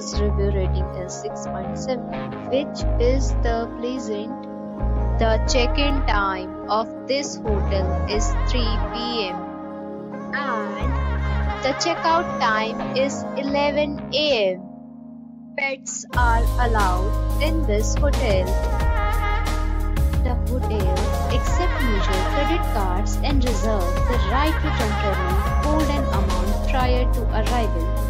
its review rating is 6.7, which is the pleasant. The check-in time of this hotel is 3 p.m. and the checkout time is 11 a.m. Pets are allowed in this hotel. The hotel accepts major credit cards and reserves the right to temporarily hold an amount prior to arrival.